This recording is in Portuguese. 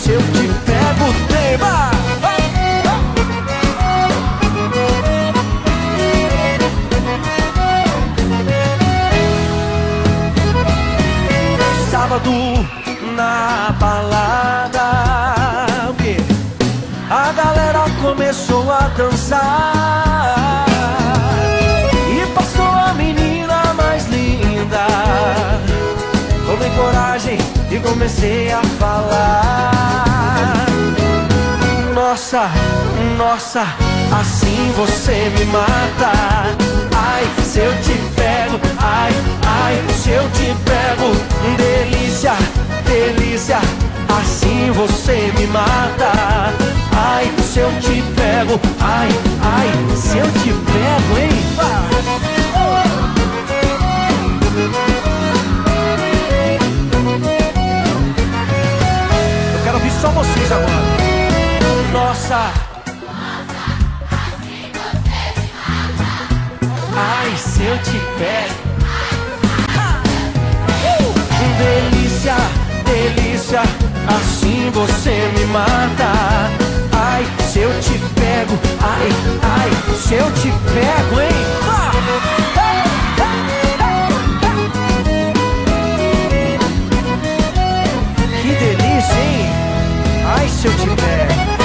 Se eu te pego, tema. Sábado na balada? A galera começou a dançar E passou a menina mais linda Tomei coragem e comecei a falar Nossa, nossa, assim você me mata Ai, se eu te pego, ai, ai, se eu te pego Delícia, delícia, assim você me mata Ai, se eu te pego, ai, ai, se eu te pego, hein? Eu quero ouvir só vocês agora nossa. Assim você me mata. Ai, se eu te pego. Uh! Delícia, delícia, assim você me mata. Ai, se eu te pego, ai, ai, se eu te pego, hein? Que delícia, hein? Ai, se eu te pego.